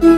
Três.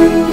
you